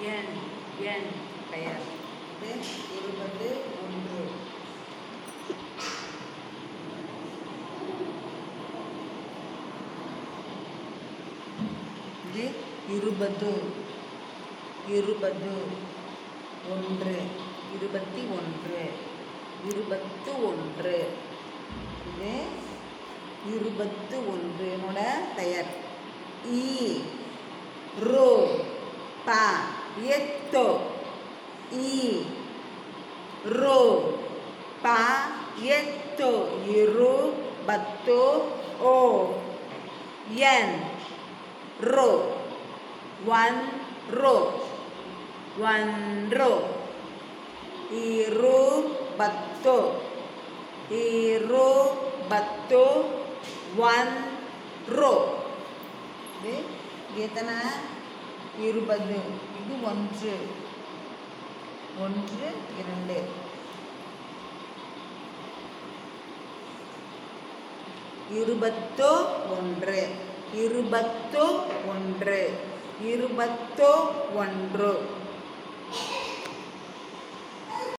என் என் பெயர். இது இருபது ஒன்று. இது இருபது இருபது ஒன்று இருபத்தி ஒன்று இருபத்து ஒன்று. இது இருபத்து ஒன்று என்னோட பெயர். ஈ ரோ பா. Yeto i ro pa Yeto iru batu o yen ro wan ro wan ro iru batu iru batu wan ro okay. kita gitu, na இருபது. இது ஒன்று. ஒன்று இரண்டு. இருபத்தோ ஒன்று. இருபத்தோ ஒன்று. இருபத்தோ ஒன்று.